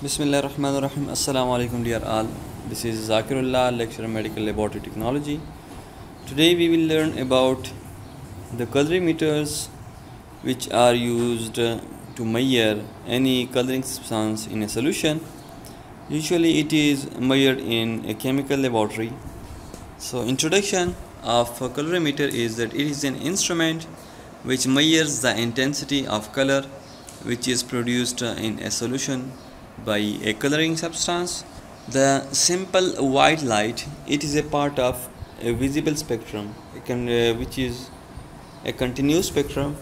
Bismillah ar-Rahman ar-Rahim. Assalamu alaikum dear all. This is Zakirullah, lecturer medical laboratory technology. Today we will learn about the colorimeters which are used to measure any coloring substance in a solution. Usually it is measured in a chemical laboratory. So introduction of a colorimeter is that it is an instrument which measures the intensity of color which is produced in a solution by a coloring substance. The simple white light it is a part of a visible spectrum can, uh, which is a continuous spectrum.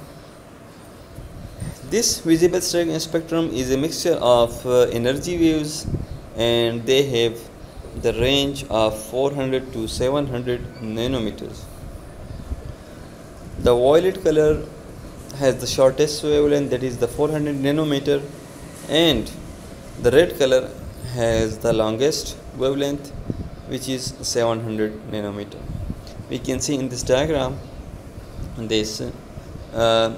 This visible spectrum is a mixture of uh, energy waves and they have the range of 400 to 700 nanometers. The violet color has the shortest wavelength that is the 400 nanometer and the red color has the longest wavelength which is 700 nanometer. We can see in this diagram this uh,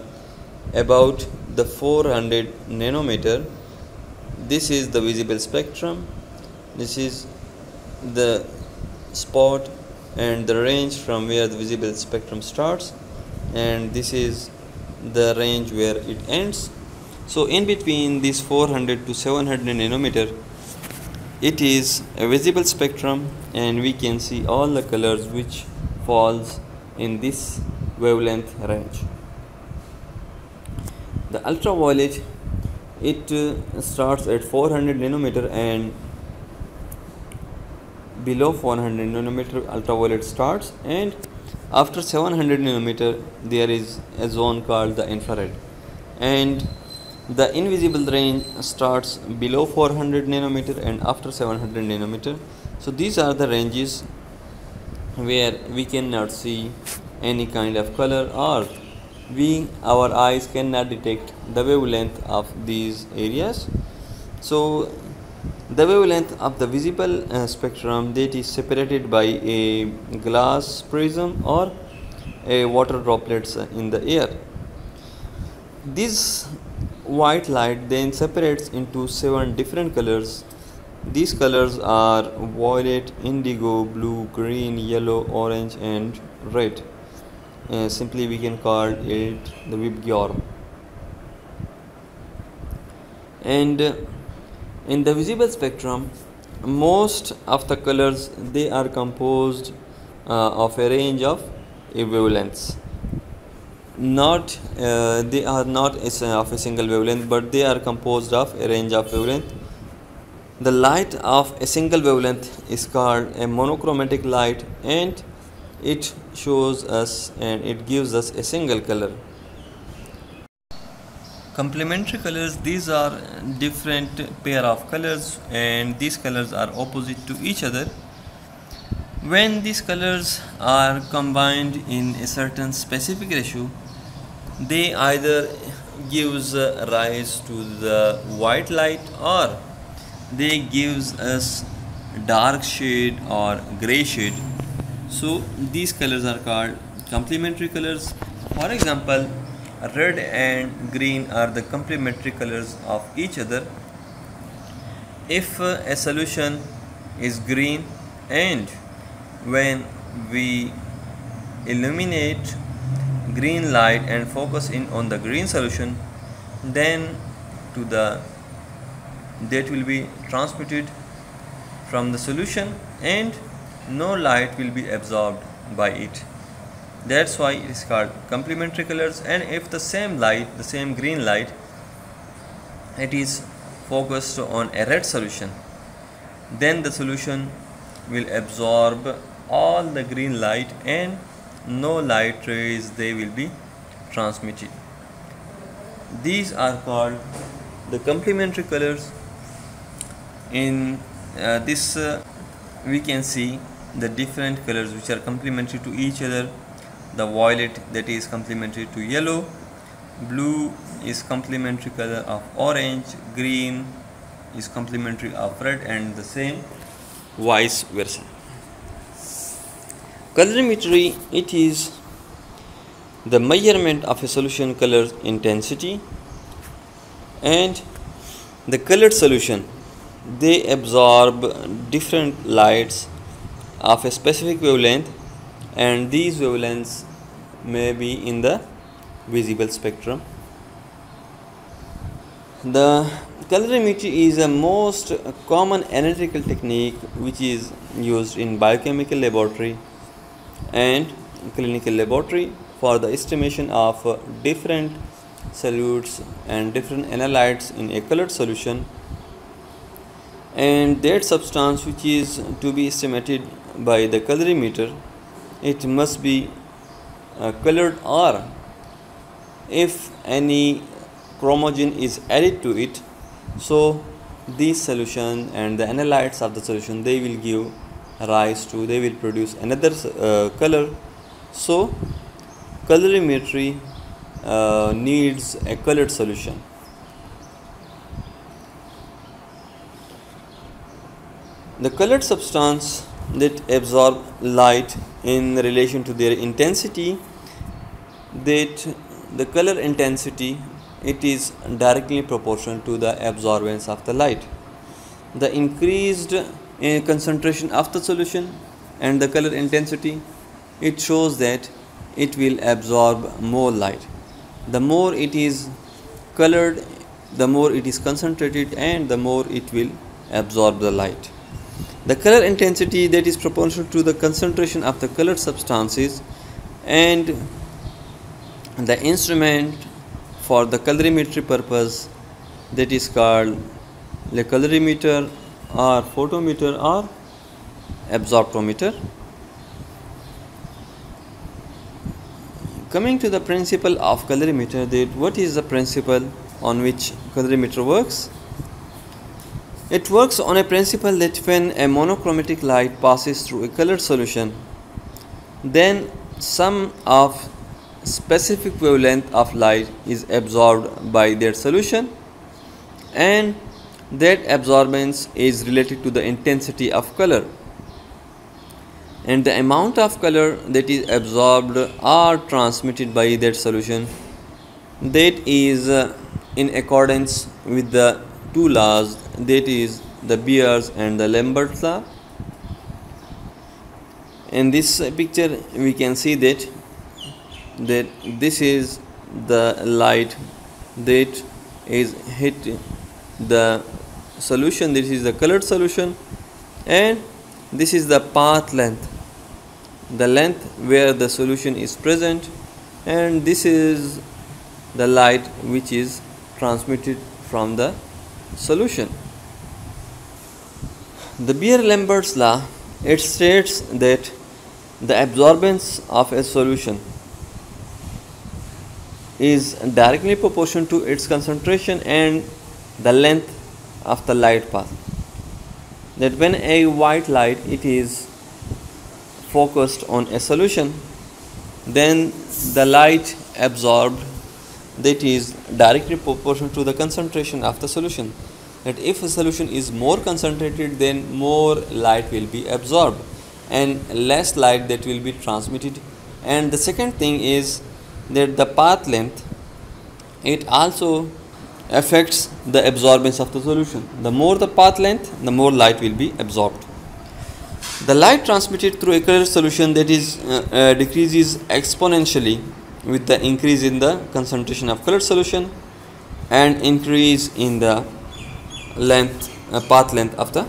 about the 400 nanometer. This is the visible spectrum. This is the spot and the range from where the visible spectrum starts. And this is the range where it ends so in between this 400 to 700 nanometer it is a visible spectrum and we can see all the colors which falls in this wavelength range. The ultraviolet it uh, starts at 400 nanometer and below 400 nanometer ultraviolet starts and after 700 nanometer there is a zone called the infrared. And the invisible range starts below 400 nanometer and after 700 nanometer. So these are the ranges where we cannot see any kind of color or we our eyes cannot detect the wavelength of these areas. So the wavelength of the visible uh, spectrum that is separated by a glass prism or a water droplets in the air. This white light then separates into seven different colors. These colors are violet indigo blue green yellow orange and red. Uh, simply we can call it the Vibgyor and uh, in the visible spectrum most of the colors they are composed uh, of a range of wavelengths not uh, they are not of a single wavelength but they are composed of a range of wavelength. The light of a single wavelength is called a monochromatic light and it shows us and it gives us a single color. Complementary colors these are different pair of colors and these colors are opposite to each other. When these colors are combined in a certain specific ratio they either gives rise to the white light or they gives us dark shade or gray shade. So these colors are called complementary colors. For example red and green are the complementary colors of each other. If a solution is green and when we illuminate green light and focus in on the green solution then to the that will be transmitted from the solution and no light will be absorbed by it. That's why it is called complementary colors and if the same light the same green light it is focused on a red solution then the solution will absorb all the green light and no light rays they will be transmitted. These are called the complementary colors. In uh, this uh, we can see the different colors which are complementary to each other. The violet that is complementary to yellow. Blue is complementary color of orange. Green is complementary of red and the same vice versa colorimetry it is the measurement of a solution color intensity and the colored solution. They absorb different lights of a specific wavelength and these wavelengths may be in the visible spectrum. The colorimetry is a most common analytical technique which is used in biochemical laboratory and clinical laboratory for the estimation of different solutes and different analytes in a colored solution. And that substance which is to be estimated by the colorimeter it must be uh, colored or if any chromogen is added to it so this solution and the analytes of the solution they will give rise to they will produce another uh, color. So colorimetry uh, needs a colored solution. The colored substance that absorb light in relation to their intensity that the color intensity it is directly proportional to the absorbance of the light. The increased uh, concentration of the solution and the color intensity it shows that it will absorb more light. The more it is colored the more it is concentrated and the more it will absorb the light. The color intensity that is proportional to the concentration of the colored substances and the instrument for the colorimetry purpose that is called the colorimeter or photometer or absorptometer. Coming to the principle of colorimeter that what is the principle on which colorimeter works? It works on a principle that when a monochromatic light passes through a colored solution then some of specific wavelength of light is absorbed by their solution and that absorbance is related to the intensity of color. And the amount of color that is absorbed or transmitted by that solution. That is uh, in accordance with the two laws that is the Beer's and the Lambert's law. In this picture we can see that that this is the light that is hit the solution this is the colored solution and this is the path length. The length where the solution is present and this is the light which is transmitted from the solution. The Beer-Lambert's law it states that the absorbance of a solution is directly proportional to its concentration and the length of the light path. That when a white light it is focused on a solution then the light absorbed that is directly proportional to the concentration of the solution. That if a solution is more concentrated then more light will be absorbed and less light that will be transmitted. And the second thing is that the path length it also affects the absorbance of the solution. The more the path length the more light will be absorbed. The light transmitted through a clear solution that is uh, uh, decreases exponentially with the increase in the concentration of colored solution and increase in the length uh, path length of the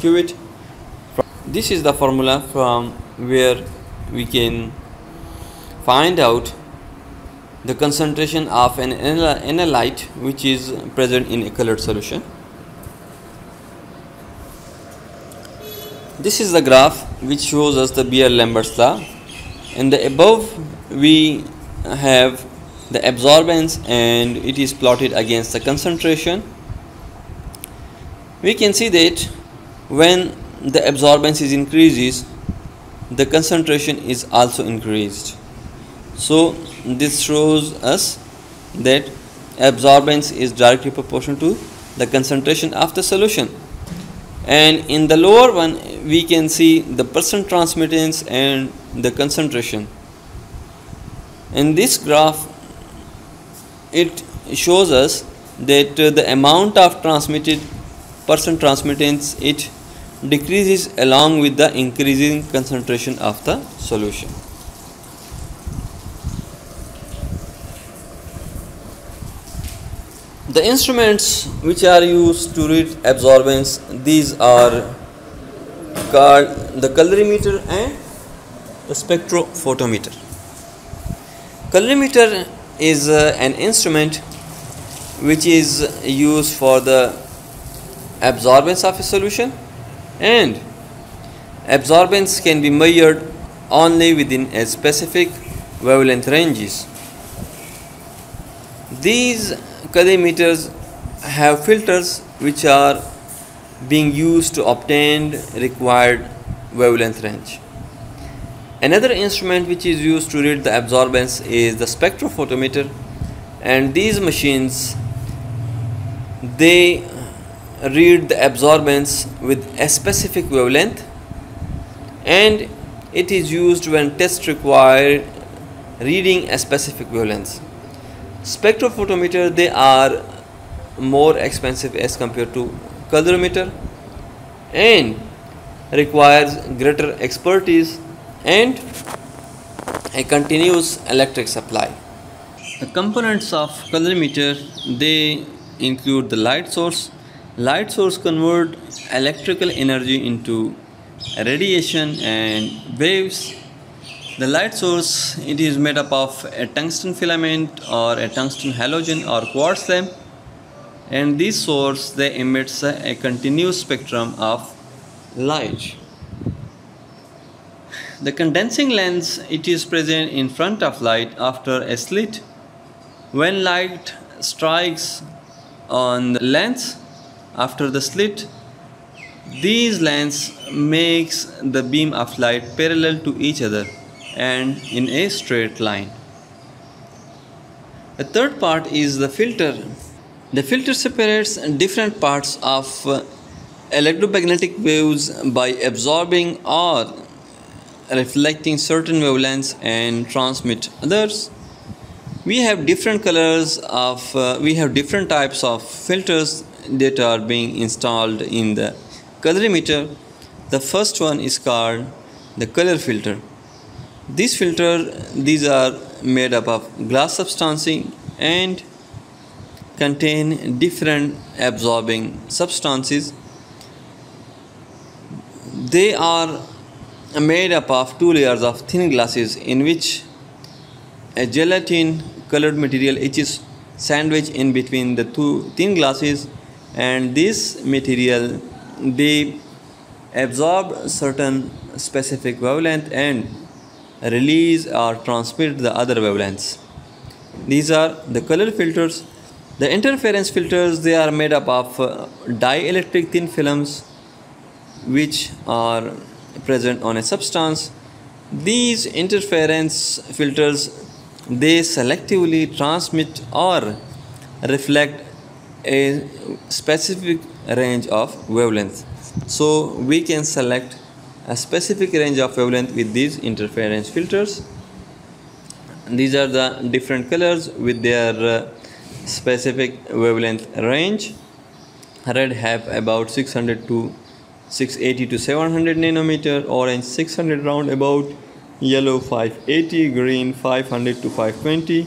cuvette this is the formula from where we can find out the concentration of an analyte which is present in a colored solution. This is the graph which shows us the Beer-Lambert's law. In the above we have the absorbance and it is plotted against the concentration. We can see that when the absorbance is increases the concentration is also increased. So this shows us that absorbance is directly proportional to the concentration of the solution and in the lower one we can see the percent transmittance and the concentration in this graph it shows us that uh, the amount of transmitted percent transmittance it decreases along with the increasing concentration of the solution. The instruments which are used to read absorbance these are called the colorimeter and the spectrophotometer. Colorimeter is uh, an instrument which is used for the absorbance of a solution and absorbance can be measured only within a specific wavelength ranges. These colorimeters have filters which are being used to obtain required wavelength range. Another instrument which is used to read the absorbance is the spectrophotometer and these machines they read the absorbance with a specific wavelength and it is used when tests require reading a specific wavelength. Spectrophotometer they are more expensive as compared to colorimeter and requires greater expertise and a continuous electric supply. The components of colorimeter they include the light source, light source convert electrical energy into radiation and waves the light source it is made up of a tungsten filament or a tungsten halogen or quartz lamp and this source they emits a, a continuous spectrum of light. The condensing lens it is present in front of light after a slit. When light strikes on the lens after the slit these lens makes the beam of light parallel to each other and in a straight line. The third part is the filter. The filter separates different parts of uh, electromagnetic waves by absorbing or reflecting certain wavelengths and transmit others. We have different colors of uh, we have different types of filters that are being installed in the colorimeter. The first one is called the color filter this filter these are made up of glass substance and contain different absorbing substances. They are made up of two layers of thin glasses in which a gelatin colored material which is sandwiched in between the two thin glasses and this material they absorb certain specific wavelength and release or transmit the other wavelengths. These are the color filters. The interference filters they are made up of uh, dielectric thin films which are present on a substance. These interference filters they selectively transmit or reflect a specific range of wavelength so we can select a specific range of wavelength with these interference filters. These are the different colors with their uh, specific wavelength range. Red have about 600 to 680 to 700 nanometer orange 600 round about yellow 580 green 500 to 520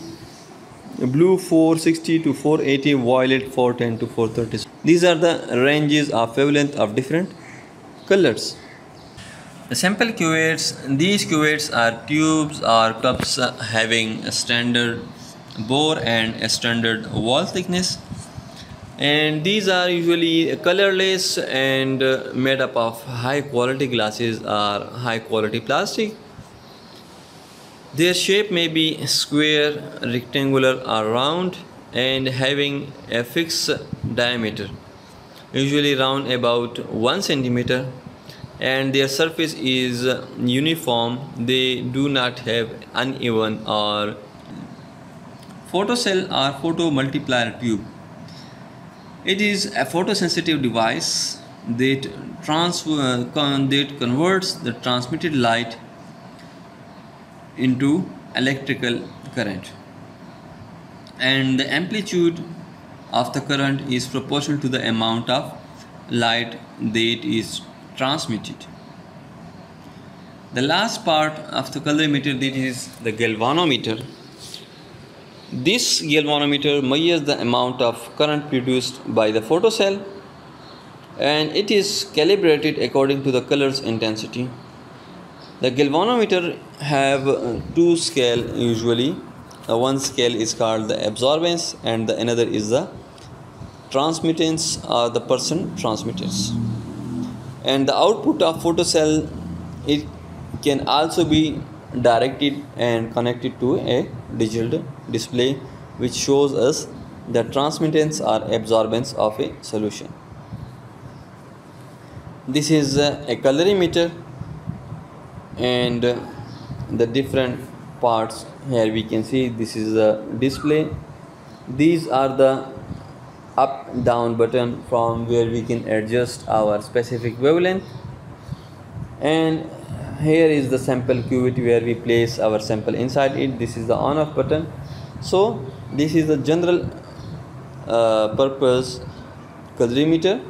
blue 460 to 480 violet 410 to 430 these are the ranges of wavelength of different colors sample cuvettes these cuvettes are tubes or cups having a standard bore and a standard wall thickness. And these are usually colorless and uh, made up of high quality glasses or high quality plastic. Their shape may be square, rectangular or round and having a fixed diameter usually round about 1 centimeter and their surface is uniform. They do not have uneven or photocell or photomultiplier tube. It is a photosensitive device that, trans- that converts the transmitted light into electrical current. And the amplitude of the current is proportional to the amount of light that is transmitted. The last part of the colorimeter that is the galvanometer. This galvanometer measures the amount of current produced by the photocell and it is calibrated according to the color's intensity. The galvanometer have uh, two scale usually. One scale is called the absorbance and the another is the transmittance or the percent transmittance. And the output of photocell it can also be directed and connected to a digital display which shows us the transmittance or absorbance of a solution. This is a colorimeter and the different parts here we can see this is the display these are the up down button from where we can adjust our specific wavelength. And here is the sample cuvette where we place our sample inside it. This is the on off button. So this is the general uh, purpose colorimeter.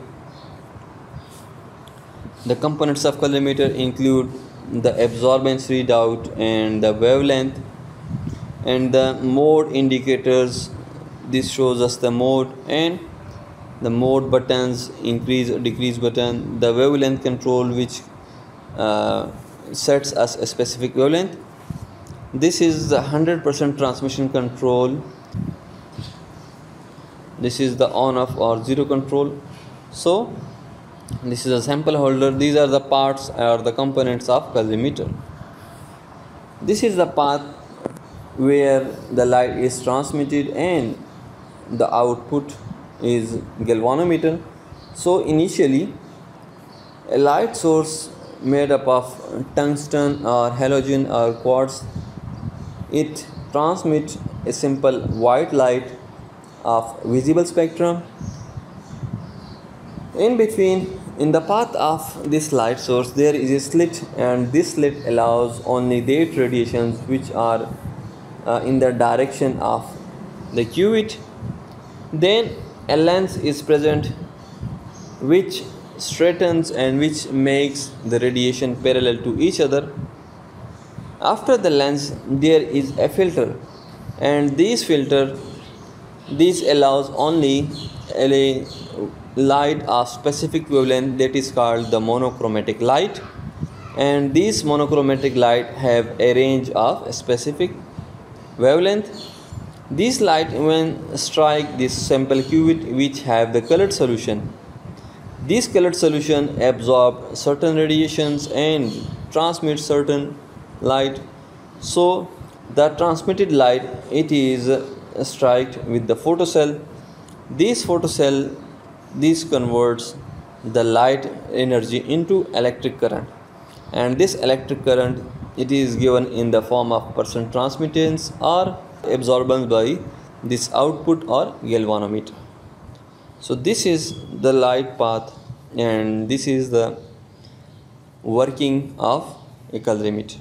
The components of colorimeter include the absorbance readout and the wavelength and the mode indicators this shows us the mode and the mode buttons increase or decrease button the wavelength control which uh, sets us a specific wavelength. This is the 100% transmission control. This is the on off or zero control. So this is a sample holder. These are the parts or the components of colorimeter this is the path where the light is transmitted and the output is galvanometer. So initially a light source made up of tungsten or halogen or quartz it transmits a simple white light of visible spectrum. In between in the path of this light source there is a slit and this slit allows only that radiations which are uh, in the direction of the cuvette then a lens is present which straightens and which makes the radiation parallel to each other. After the lens there is a filter and this filter this allows only a light of specific wavelength that is called the monochromatic light. And these monochromatic light have a range of specific wavelength these light when strike this sample cuvette which have the colored solution this colored solution absorb certain radiations and transmit certain light. So the transmitted light it is struck with the photocell. This photocell this converts the light energy into electric current and this electric current it is given in the form of percent transmittance or absorbance by this output or galvanometer. So this is the light path and this is the working of a colorimeter